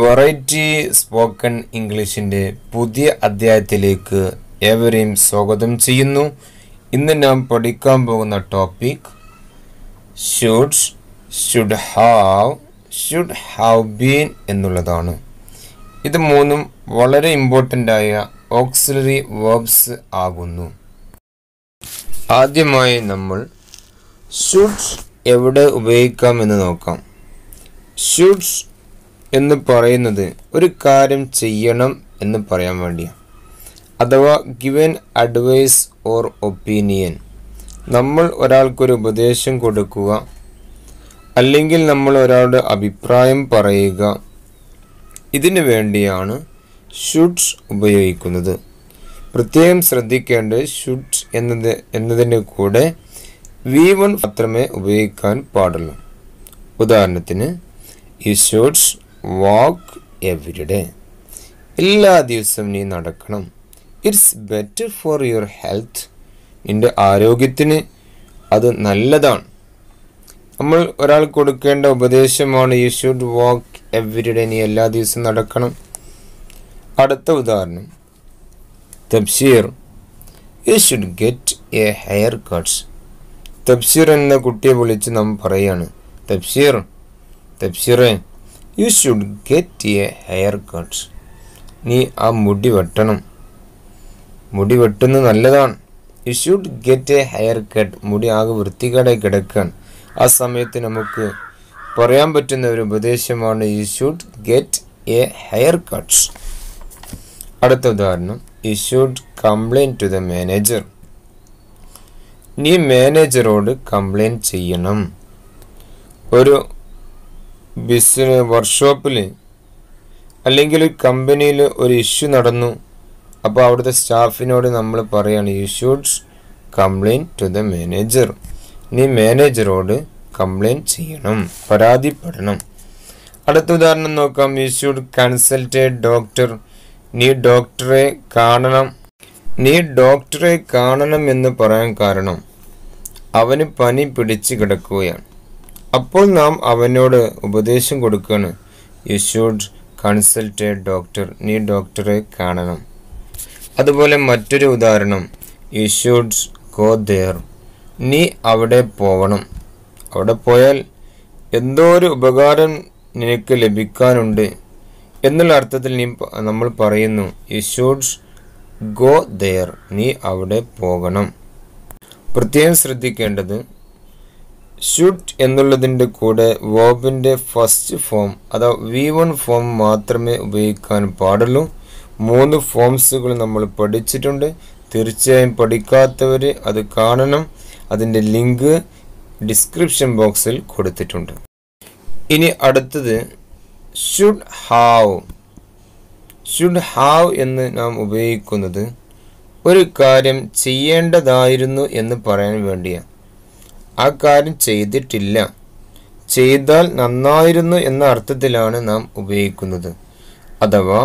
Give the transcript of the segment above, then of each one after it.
Variety spoken ഇംഗ്ലീഷിന്റെ പുതിയ അധ്യായത്തിലേക്ക് ഏവരെയും സ്വാഗതം ചെയ്യുന്നു. ഇന്ന് നാം പഠിക്കാൻ പോകുന്ന topic should should have should have been എന്നുള്ളതാണ്. ഇത് മൂന്നും വളരെ ഇമ്പോർട്ടന്റ് ആയ ഓക്സിലറി വേർബ്സ് ആകുന്നു. ആദ്യമായി നമ്മൾ ഷുഡ് എവിടെ ഉപയോഗിക്കാം എന്ന് നോക്കാം. ഷുഡ് എന്ന് പറയുന്നത് ഒരു കാര്യം ചെയ്യണം എന്ന് പറയാൻ വേണ്ടിയാണ് അഥവാ ഗിവൻ അഡ്വൈസ് ഓർ ഒപ്പീനിയൻ നമ്മൾ ഒരാൾക്കൊരു ഉപദേശം കൊടുക്കുക. അല്ലെങ്കിൽ നമ്മൾ ഒരാളുടെ അഭിപ്രായം പറയുക. ഇതിനു വേണ്ടിയാണ് ഷുഡ്സ് ഉപയോഗിക്കുന്നത്. പ്രത്യേകം ശ്രദ്ധിക്കേണ്ടത് ഷുഡ്സ് എന്നത് എന്നതിന്റെ കൂടെ വി വൺ മാത്രമേ ഉപയോഗിക്കാൻ പാടുള്ളൂ. ഉദാഹരണത്തിന് ഈ ഷുഡ് വാക്ക് എവറി ഡേ എല്ലാ ദിവസവും നീ നടക്കണം. It's better for your health നിന്റെ ആരോഗ്യത്തിന് അത് നല്ലതാണ്. നമ്മൾ ഒരാൾ കൊടുക്കേണ്ട ഉപദേശമാണ് you should walk every day നീ എല്ലാ ദിവസവും നടക്കണം. അടുത്ത ഉദാഹരണം. Tabsheer you should get a haircuts Tabsheer എന്ന കുട്ടിയെ വിളിച്ച് നാം പറയാണ്. Tabsheer തബ്ഷീറെ you should get a haircut നീ ആ മുടി വെട്ടണം. മുടി വെട്ടുന്നത് നല്ലതാണ്. You should get a haircut മുടി ആകെ വൃത്തികേടായി കിടക്കാൻ ആ സമയത്ത് നമുക്ക് പറയാൻ പറ്റുന്ന ഒരു ഉപദേശമാണ് you should get a haircuts അടുത്ത ഉദാഹരണം you should complaint to the manager നീ മാനേജറോട് കംപ്ലൈന്റ് ചെയ്യണം. ഒരു ബിസിന വർക്ക്ഷോപ്പിൽ അല്ലെങ്കിൽ ഒരു കമ്പനിയിൽ ഒരു ഇഷ്യൂ നടന്നു അപ്പോൾ അവിടുത്തെ സ്റ്റാഫിനോട് നമ്മൾ പറയുകയാണ് you should complaint to the manager നീ മാനേജറോട് കംപ്ലൈന്റ് ചെയ്യണം പരാതിപ്പെടണം. അടുത്ത ഉദാഹരണം നോക്കാം. You should consult a doctor നീ ഡോക്ടറെ കാണണം. നീ ഡോക്ടറെ കാണണം എന്ന് പറയാൻ കാരണം അവന് പനി പിടിച്ച് കിടക്കുകയാണ്. അപ്പോൾ നാം അവനോട് ഉപദേശം കൊടുക്കുകയാണ് you should consult a doctor നീ ഡോക്ടറെ കാണണം. അതുപോലെ മറ്റൊരു ഉദാഹരണം യു ഷുഡ് ഗോ ദെയർ നീ അവിടെ പോവണം. അവിടെ പോയാൽ എന്തോ ഒരു ഉപകാരം നിനക്ക് ലഭിക്കാനുണ്ട് എന്നുള്ള അർത്ഥത്തിൽ നീ നമ്മൾ പറയുന്നു യു ഷുഡ് ഗോ ദെയർ നീ അവിടെ പോകണം. പ്രത്യേകം ശ്രദ്ധിക്കേണ്ടത് ഷുഡ് എന്നുള്ളതിന്റെ കൂടെ വോബിന്റെ ഫസ്റ്റ് ഫോം അഥവാ വി വൺ ഫോം മാത്രമേ ഉപയോഗിക്കാൻ പാടുള്ളൂ. മൂന്ന് ഫോംസുകൾ നമ്മൾ പഠിച്ചിട്ടുണ്ട്. തീർച്ചയായും പഠിക്കാത്തവർ അത് കാണണം. അതിന്റെ ലിങ്ക് ഡിസ്ക്രിപ്ഷൻ ബോക്സിൽ കൊടുത്തിട്ടുണ്ട്. ഇനി അടുത്തത് ഷുഡ് ഹാവ് ഷുഡ് ഹാവ് എന്ന് നാം ഉപയോഗിക്കുന്നത് ഒരു കാര്യം ചെയ്യേണ്ടതായിരുന്നു എന്ന് പറയാൻ വേണ്ടിയാണ് ആ കാര്യം ചെയ്തിട്ടില്ല. ചെയ്താൽ നന്നായിരുന്നു എന്ന അർത്ഥത്തിലാണ് നാം ഉപയോഗിക്കുന്നത്. അഥവാ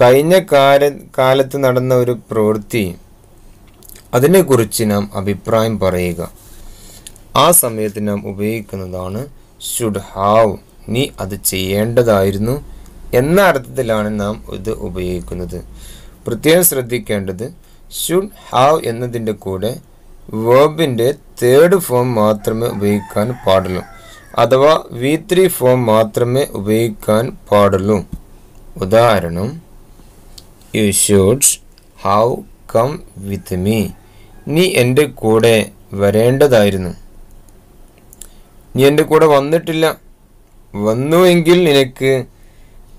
കഴിഞ്ഞ കാല കാലത്ത് നടന്ന ഒരു പ്രവൃത്തി അതിനെക്കുറിച്ച് നാം അഭിപ്രായം പറയുക. ആ സമയത്ത് നാം ഉപയോഗിക്കുന്നതാണ് ഷുഡ് ഹാവ് നീ അത് ചെയ്യേണ്ടതായിരുന്നു എന്ന അർത്ഥത്തിലാണ് നാം ഇത് ഉപയോഗിക്കുന്നത്. പ്രത്യേകം ശ്രദ്ധിക്കേണ്ടത് ഷുഡ് ഹാവ് എന്നതിന്റെ കൂടെ വേർബിന്റെ തേർഡ് ഫോം മാത്രമേ ഉപയോഗിക്കാൻ പാടുള്ളൂ. അഥവാ വി ത്രീ ഫോം മാത്രമേ ഉപയോഗിക്കാൻ പാടുള്ളൂ. ഉദാഹരണം you should have come with me നീ എന്റെ കൂടെ വരേണ്ടതായിരുന്നു. നീ എന്റെ കൂടെ വന്നിട്ടില്ല. വന്നുവെങ്കിൽ നിനക്ക്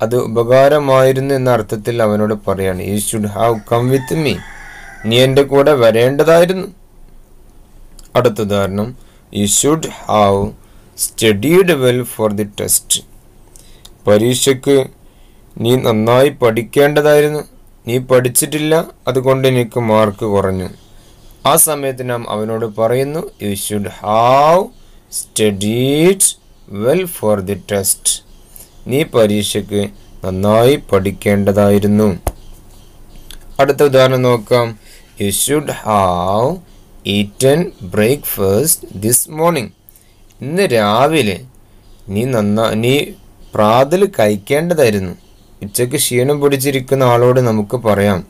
അത് ഉപകാരമായിരുന്നു എന്ന അർത്ഥത്തിൽ അവനോട് പറയാണ് you should have come with me നീ എന്റെ കൂടെ വരേണ്ടതായിരുന്നു. അടുത്ത ഉദാഹരണം. You should have studied well for the test പരീക്ഷയ്ക്ക് നീ നന്നായി പഠിക്കേണ്ടതായിരുന്നു. നീ പഠിച്ചിട്ടില്ല അതുകൊണ്ട് എനിക്ക് മാർക്ക് കുറഞ്ഞു. ആ സമയത്ത് നാം അവനോട് പറയുന്നു you should have studied well for the test നീ പരീക്ഷയ്ക്ക് നന്നായി പഠിക്കേണ്ടതായിരുന്നു. അടുത്ത ഉദാഹരണം നോക്കാം. You should have eaten breakfast this morning ഇന്ന് രാവിലെ നീ നന്നാ നീ പ്രാതൽ കഴിക്കേണ്ടതായിരുന്നു. ഉച്ചയ്ക്ക് ക്ഷീണം പിടിച്ചിരിക്കുന്ന ആളോട് നമുക്ക് പറയാം.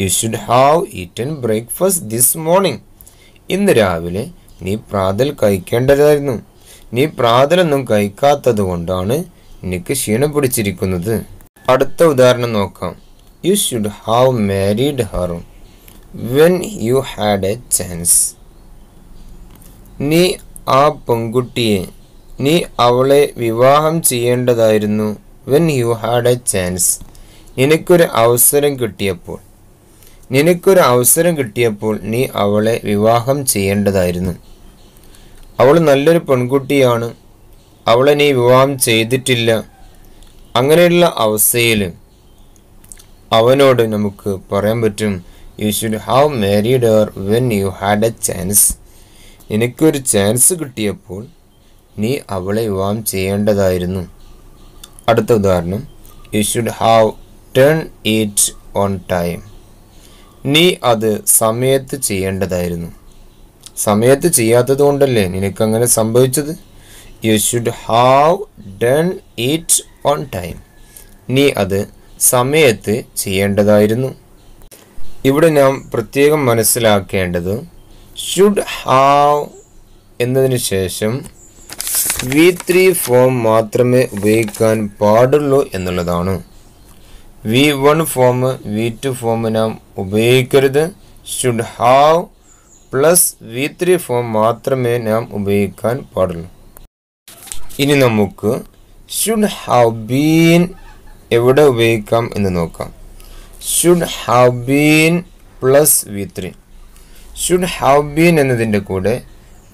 You should have eaten breakfast this morning ഇന്ന് രാവിലെ നീ പ്രാതൽ കഴിക്കേണ്ടതായിരുന്നു. നീ പ്രാതലൊന്നും കഴിക്കാത്തത് കൊണ്ടാണ് നിനക്ക് ക്ഷീണം പിടിച്ചിരിക്കുന്നത്. അടുത്ത ഉദാഹരണം നോക്കാം. You should have married her when you had a chance നീ ആ പെൺകുട്ടിയെ നീ അവളെ വിവാഹം ചെയ്യേണ്ടതായിരുന്നു. When you had a chance നിനക്കൊരു അവസരം കിട്ടിയപ്പോൾ നിനക്കൊരു അവസരം കിട്ടിയപ്പോൾ നീ അവളെ വിവാഹം ചെയ്യേണ്ടതായിരുന്നു. അവൾ നല്ലൊരു പെൺകുട്ടിയാണ്. അവളെ നീ വിവാഹം ചെയ്തിട്ടില്ല. അങ്ങനെയുള്ള അവസ്ഥയിൽ അവനോട് നമുക്ക് പറയാൻ പറ്റും. You should have married her when you had a chance നിനക്കൊരു ചാൻസ് കിട്ടിയപ്പോൾ നീ അവളെ വിവാഹം ചെയ്യേണ്ടതായിരുന്നു. അടുത്ത ഉദാഹരണം. You should have turn it on time നീ അത് സമയത്ത് ചെയ്യേണ്ടതായിരുന്നു. സമയത്ത് ചെയ്യാത്തത് കൊണ്ടല്ലേ നിനക്കങ്ങനെ സംഭവിച്ചത്? You should have done it on time നീ അത് സമയത്ത് ചെയ്യേണ്ടതായിരുന്നു. ഇവിടെ നാം പ്രത്യേകം മനസ്സിലാക്കേണ്ടത് ഷുഡ് ഹാവ് എന്നതിന് ശേഷം വി ത്രീ ഫോം മാത്രമേ ഉപയോഗിക്കാൻ പാടുള്ളൂ എന്നുള്ളതാണ്. V one form V two form നാം ഉപയോഗിക്കരുത്. Should have plus V three form മാത്രമേ നാം ഉപയോഗിക്കാൻ പാടുള്ളൂ. ഇനി നമുക്ക് ഷുഡ് ഹാവ് ബീൻ എവിടെ ഉപയോഗിക്കാം എന്ന് നോക്കാം. Should have been plus V three. Should have been എന്നതിന്റെ കൂടെ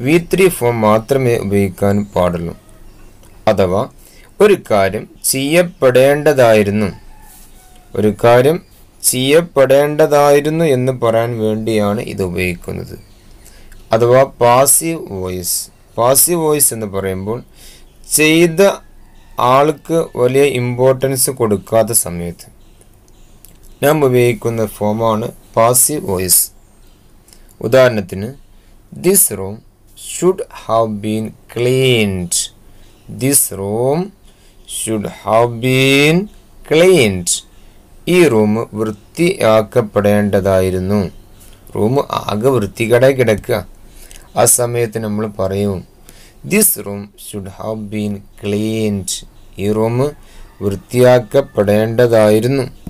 വി ത്രീ ഫോം മാത്രമേ ഉപയോഗിക്കാൻ പാടുള്ളൂ. അഥവാ ഒരു കാര്യം ചെയ്യപ്പെടേണ്ടതായിരുന്നു. ഒരു കാര്യം ചെയ്യപ്പെടേണ്ടതായിരുന്നു എന്ന് പറയാൻ വേണ്ടിയാണ് ഇത് ഉപയോഗിക്കുന്നത്. അഥവാ പാസീവ് വോയിസ് പാസീവ് വോയിസ് എന്ന് പറയുമ്പോൾ ചെയ്ത ആൾക്ക് വലിയ ഇമ്പോർട്ടൻസ് കൊടുക്കാത്ത സമയത്ത്. നാം ഉപയോഗിക്കുന്ന ഫോമാണ് പാസീവ് വോയിസ് ഉദാഹരണത്തിന് this room should have been cleaned this room should have been cleaned ഈ റൂം വൃത്തിയാക്കപ്പെടേണ്ടതായിരുന്നു. റൂം ആകെ വൃത്തികട കിടക്കുക. ആ സമയത്ത് നമ്മൾ പറയും this room should have been cleaned ഈ റൂം വൃത്തിയാക്കപ്പെടേണ്ടതായിരുന്നു.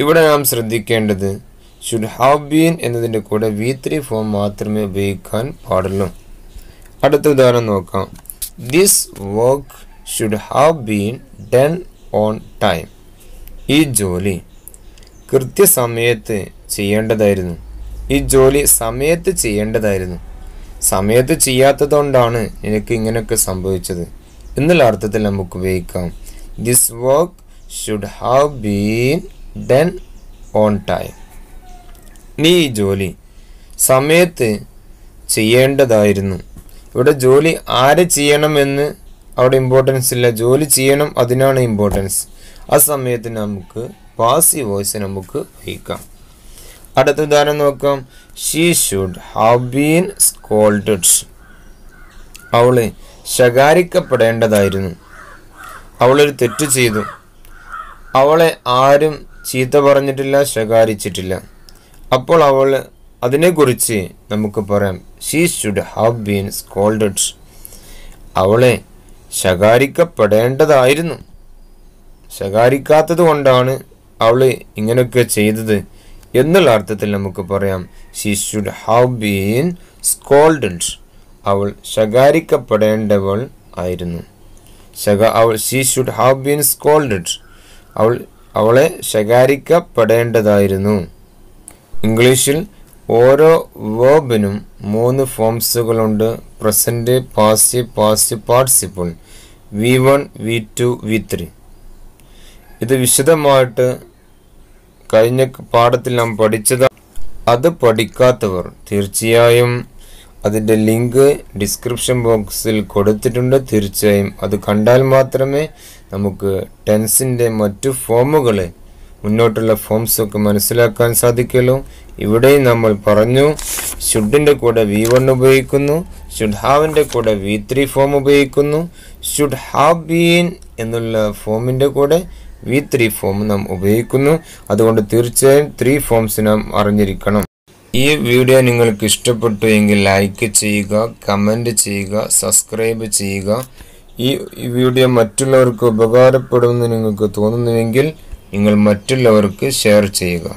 ഇവിടെ നാം ശ്രദ്ധിക്കേണ്ടത് ഷുഡ് ഹാവ് ബീൻ എന്നതിന്റെ കൂടെ വി ത്രീ ഫോം മാത്രമേ ഉപയോഗിക്കാൻ പാടുള്ളൂ. അടുത്ത ഉദാഹരണം നോക്കാം. This work should have been done on time ഈ ജോലി കൃത്യസമയത്ത് ചെയ്യേണ്ടതായിരുന്നു. ഈ ജോലി സമയത്ത് ചെയ്യേണ്ടതായിരുന്നു. സമയത്ത് ചെയ്യാത്തതുകൊണ്ടാണ് എനിക്ക് ഇങ്ങനെയൊക്കെ സംഭവിച്ചത്. എന്നുള്ള അർത്ഥത്തിൽ നമുക്ക് ഉപയോഗിക്കാം. This work should have been done on time നീ ഈ ജോലി സമയത്ത് ചെയ്യേണ്ടതായിരുന്നു. ഇവിടെ ജോലി ആര് ചെയ്യണമെന്ന് അവിടെ ഇമ്പോർട്ടൻസ് ഇല്ല. ജോലി ചെയ്യണം അതിനാണ് ഇമ്പോർട്ടൻസ് ആ സമയത്ത് നമുക്ക് പാസി വോയിസ് നമുക്ക് വഹിക്കാം അടുത്ത ഉദാഹരണം നോക്കാം. She should have been scolded അവൾ ശകാരിക്കപ്പെടേണ്ടതായിരുന്നു. അവളൊരു തെറ്റ് ചെയ്തു. അവളെ ആരും ചീത്ത പറഞ്ഞിട്ടില്ല ശകാരിച്ചിട്ടില്ല. അപ്പോൾ അവൾ അതിനെക്കുറിച്ച് നമുക്ക് പറയാം. She should have been scolded അവളെ ശകാരിക്കപ്പെടേണ്ടതായിരുന്നു. ശകാരിക്കാത്തത് കൊണ്ടാണ് അവൾ ഇങ്ങനെയൊക്കെ ചെയ്തത് എന്നുള്ള അർത്ഥത്തിൽ നമുക്ക് പറയാം. She should have been scolded അവൾ ശകാരിക്കപ്പെടേണ്ടവൾ ആയിരുന്നു. ശക അവൾ she should have been scolded അവൾ അവളെ ശകാരിക്കപ്പെടേണ്ടതായിരുന്നു. ഇംഗ്ലീഷിൽ ഓരോ വേർബിനും മൂന്ന് ഫോംസുകളുണ്ട്. Present past past participle. V one V two V three. ഇത് വിശദമായിട്ട് കഴിഞ്ഞ പാഠത്തിൽ നാം പഠിച്ചത് അത് പഠിക്കാത്തവർ തീർച്ചയായും അതിന്റെ ലിങ്ക് ഡിസ്ക്രിപ്ഷൻ ബോക്സിൽ കൊടുത്തിട്ടുണ്ട്. തീർച്ചയായും അത് കണ്ടാൽ മാത്രമേ നമുക്ക് ടെൻസിന്റെ മറ്റു ഫോമുകൾ മുന്നോട്ടുള്ള ഫോംസൊക്കെ മനസ്സിലാക്കാൻ സാധിക്കുള്ളൂ. ഇവിടെയും നമ്മൾ പറഞ്ഞു ഷുഡിന്റെ കൂടെ വി വൺ ഉപയോഗിക്കുന്നു ഷുഡ് ഹാവിന്റെ കൂടെ വി ത്രീ ഫോം ഉപയോഗിക്കുന്നു ഷുഡ് ഹാവ് ബീൻ എന്നുള്ള ഫോമിന്റെ കൂടെ വി ത്രീ ഫോം നാം ഉപയോഗിക്കുന്നു. അതുകൊണ്ട് തീർച്ചയായും ത്രീ ഫോംസ് നാം അറിഞ്ഞിരിക്കണം. ഈ വീഡിയോ നിങ്ങൾക്ക് ഇഷ്ടപ്പെട്ടു എങ്കിൽ ലൈക്ക് ചെയ്യുക കമന്റ് ചെയ്യുക സബ്സ്ക്രൈബ് ചെയ്യുക. ഈ വീഡിയോ മറ്റുള്ളവർക്ക് ഉപകാരപ്പെടുമെന്ന് നിങ്ങൾക്ക് തോന്നുന്നുവെങ്കിൽ നിങ്ങൾ മറ്റുള്ളവർക്ക് ഷെയർ ചെയ്യുക.